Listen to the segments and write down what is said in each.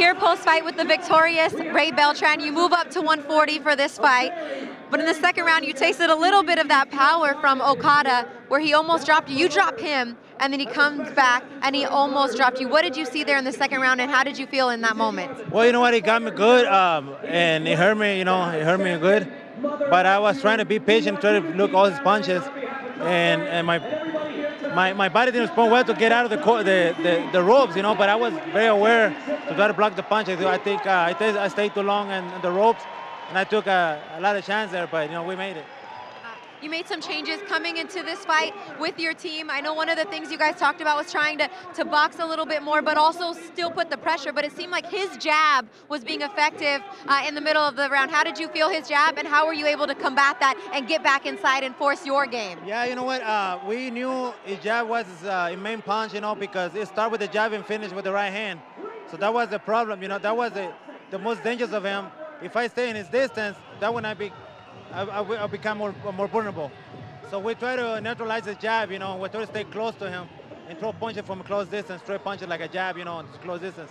Here post-fight with the victorious Ray Beltran, you move up to 140 for this fight. But in the second round, you tasted a little bit of that power from Okada, where he almost dropped you. You drop him, and then he comes back, and he almost dropped you. What did you see there in the second round, and how did you feel in that moment? Well, you know what? It got me good, um, and it hurt me. You know, it hurt me good. But I was trying to be patient, try to look all his punches, and and my my, my body didn't respond well to get out of the, the, the, the ropes, you know, but I was very aware to try to block the punch. I think uh, I, stayed too long in, in the ropes, and I took a, a lot of chance there, but, you know, we made it. You made some changes coming into this fight with your team. I know one of the things you guys talked about was trying to, to box a little bit more, but also still put the pressure. But it seemed like his jab was being effective uh, in the middle of the round. How did you feel his jab, and how were you able to combat that and get back inside and force your game? Yeah, you know what? Uh, we knew his jab was his, uh, main punch, you know, because it started with the jab and finished with the right hand. So that was the problem, you know. That was the, the most dangerous of him. If I stay in his distance, that would not be I, I, I become more, more vulnerable. So we try to neutralize the jab, you know, we try to stay close to him and throw punches from a close distance, straight punches like a jab, you know, close distance.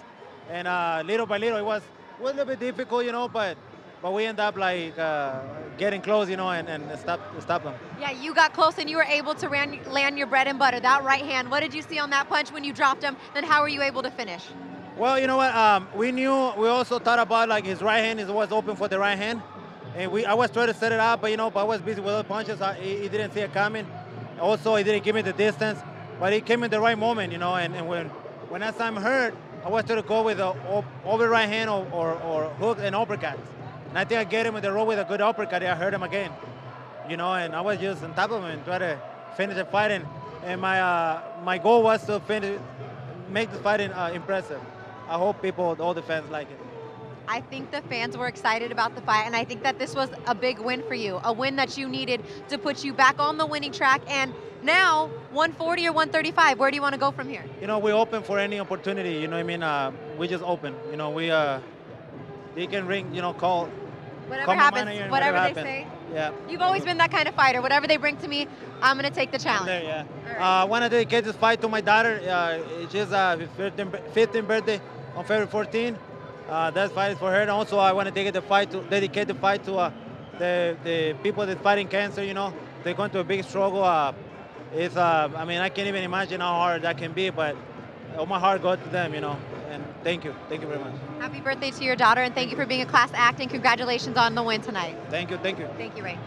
And uh, little by little, it was, was a little bit difficult, you know, but but we end up like uh, getting close, you know, and, and stop stop them. Yeah, you got close and you were able to ran, land your bread and butter, that right hand. What did you see on that punch when you dropped him? Then how were you able to finish? Well, you know what? Um, we knew, we also thought about like his right hand is was open for the right hand. And we, I was trying to set it up, but you know, but I was busy with other punches. I, he, didn't see it coming. Also, he didn't give me the distance, but he came in the right moment, you know. And, and when when as I'm hurt, I was trying to go with a over right hand or, or, or hook and uppercut. And I think I get him in the row with a good uppercut. I hurt him again, you know. And I was just on top of him and try to finish the fight. And, and my uh, my goal was to finish, make the fighting uh, impressive. I hope people, all the fans, like it. I think the fans were excited about the fight, and I think that this was a big win for you, a win that you needed to put you back on the winning track. And now, 140 or 135, where do you want to go from here? You know, we're open for any opportunity. You know what I mean? Uh, we just open. You know, we uh, they can ring. You know, call. Whatever call happens, whatever, whatever, they happens. say. Yeah. You've always been that kind of fighter. Whatever they bring to me, I'm gonna take the challenge. There, yeah. Right. Uh, I want to dedicate this fight to my daughter. Uh, she's uh, 15th, 15th birthday on February 14. Uh, that fight is for her. And also, I want to dedicate the fight to dedicate the fight to uh, the the people that fighting cancer. You know, they're going through a big struggle. Uh, it's uh, I mean, I can't even imagine how hard that can be, but all my heart goes to them. You know, and thank you, thank you very much. Happy birthday to your daughter, and thank you for being a class act. And congratulations on the win tonight. Thank you, thank you. Thank you, Ray.